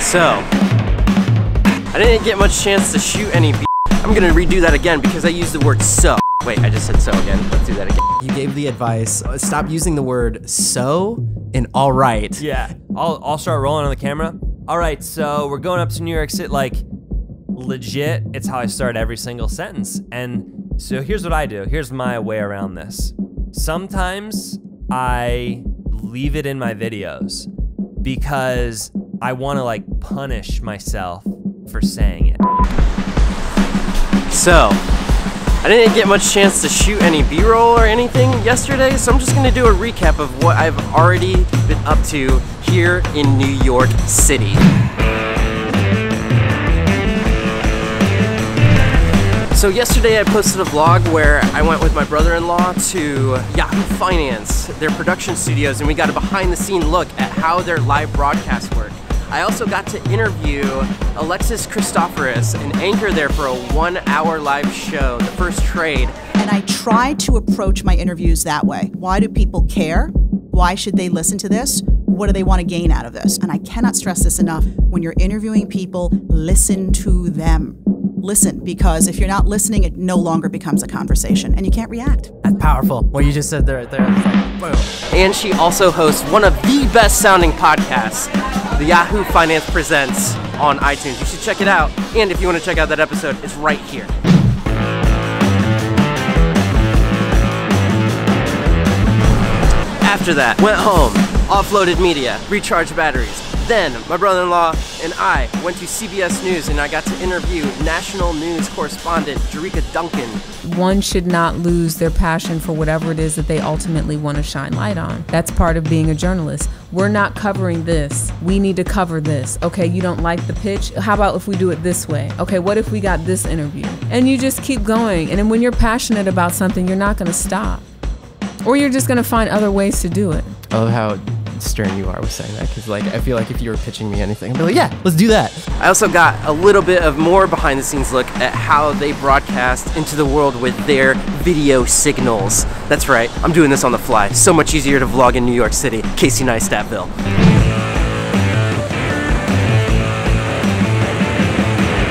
So, I didn't get much chance to shoot any b I'm gonna redo that again because I used the word so. Wait, I just said so again. Let's do that again. You gave the advice, uh, stop using the word so and all right. Yeah, I'll, I'll start rolling on the camera. All right, so we're going up to New York City. Like, legit, it's how I start every single sentence. And so here's what I do. Here's my way around this. Sometimes I leave it in my videos because I want to like punish myself for saying it. So, I didn't get much chance to shoot any b-roll or anything yesterday, so I'm just gonna do a recap of what I've already been up to here in New York City. So yesterday I posted a vlog where I went with my brother-in-law to Yahoo Finance, their production studios, and we got a behind-the-scene look at how their live broadcasts work. I also got to interview Alexis Christoforous, an anchor there for a one hour live show, the first trade. And I try to approach my interviews that way. Why do people care? Why should they listen to this? What do they want to gain out of this? And I cannot stress this enough. When you're interviewing people, listen to them. Listen, because if you're not listening, it no longer becomes a conversation and you can't react. That's powerful. What you just said there, right there. Like, boom. And she also hosts one of the best sounding podcasts, the Yahoo Finance Presents on iTunes. You should check it out. And if you want to check out that episode, it's right here. After that, went home, offloaded media, recharged batteries. Then, my brother-in-law and I went to CBS News and I got to interview national news correspondent Jericka Duncan. One should not lose their passion for whatever it is that they ultimately want to shine light on. That's part of being a journalist. We're not covering this. We need to cover this. Okay, you don't like the pitch? How about if we do it this way? Okay, what if we got this interview? And you just keep going. And then when you're passionate about something, you're not going to stop. Or you're just going to find other ways to do it. I love how stern you are with saying that because like I feel like if you were pitching me anything, I'd be like, yeah, let's do that. I also got a little bit of more behind the scenes look at how they broadcast into the world with their video signals. That's right, I'm doing this on the fly. So much easier to vlog in New York City. Casey Neistatville.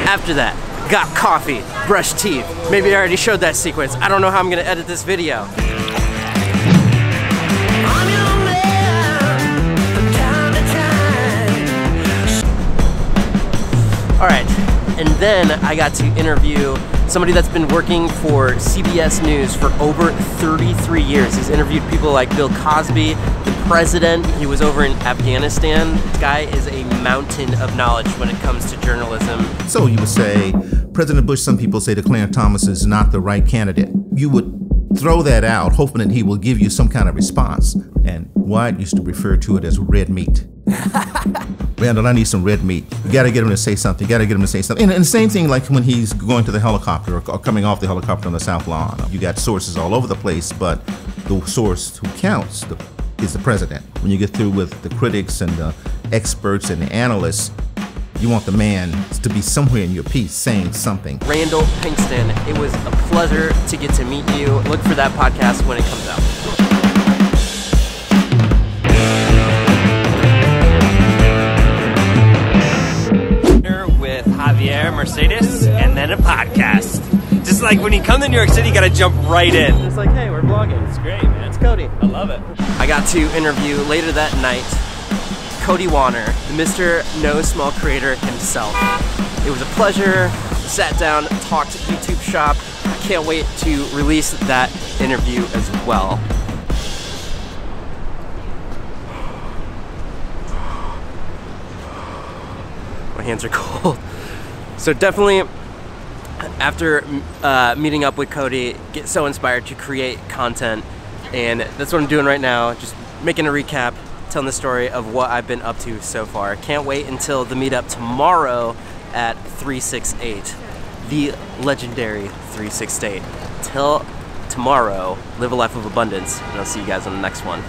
After that, got coffee, brushed teeth. Maybe I already showed that sequence. I don't know how I'm gonna edit this video. Then I got to interview somebody that's been working for CBS News for over 33 years. He's interviewed people like Bill Cosby, the president. He was over in Afghanistan. This guy is a mountain of knowledge when it comes to journalism. So you would say President Bush, some people say that Clarence Thomas is not the right candidate. You would throw that out, hoping that he will give you some kind of response. And Wyatt used to refer to it as red meat. Randall, I need some red meat. You gotta get him to say something. You gotta get him to say something. And, and the same thing like when he's going to the helicopter or, or coming off the helicopter on the South Lawn. You got sources all over the place, but the source who counts the, is the president. When you get through with the critics and the experts and the analysts, you want the man to be somewhere in your piece saying something. Randall Pinkston, it was a pleasure to get to meet you. Look for that podcast when it comes out. Mercedes and then a podcast. Just like when you come to New York City, you gotta jump right in. It's like, hey, we're vlogging. It's great, man. It's Cody. I love it. I got to interview later that night Cody Wanner, the Mr. No Small Creator himself. It was a pleasure. Sat down, talked YouTube shop. I can't wait to release that interview as well. My hands are cold. So definitely after uh, meeting up with Cody, get so inspired to create content. And that's what I'm doing right now, just making a recap, telling the story of what I've been up to so far. Can't wait until the meetup tomorrow at 368, the legendary 368. Till tomorrow, live a life of abundance, and I'll see you guys on the next one.